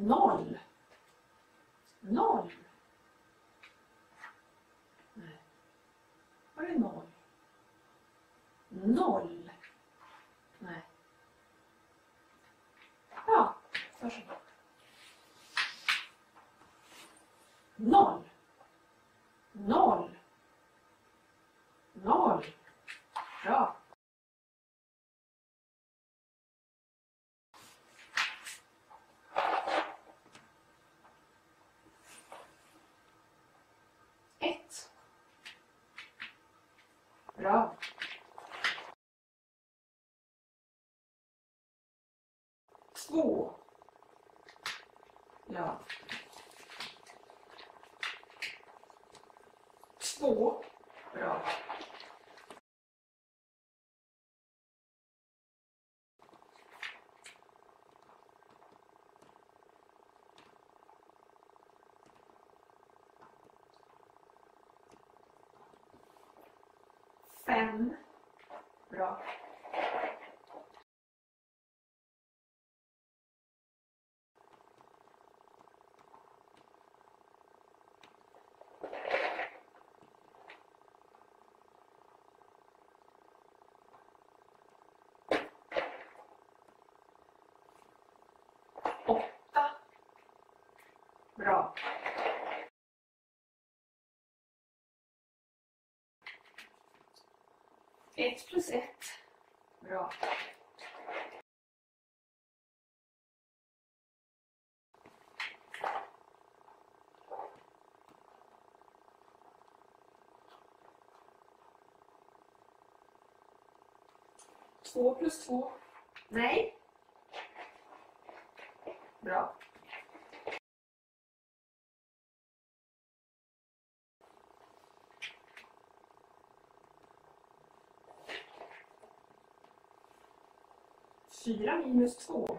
Noll. Noll. Nej. Var det noll? Noll. Nej. Ja, varsågod. Noll. Noll. Noll. Bra. Ett. Bra. Två. Ja. Två. Bra. Fem. Bra. Åtta. Bra. Ett plus ett. Bra. Två plus två. Nej. Bra. Fyra minus två.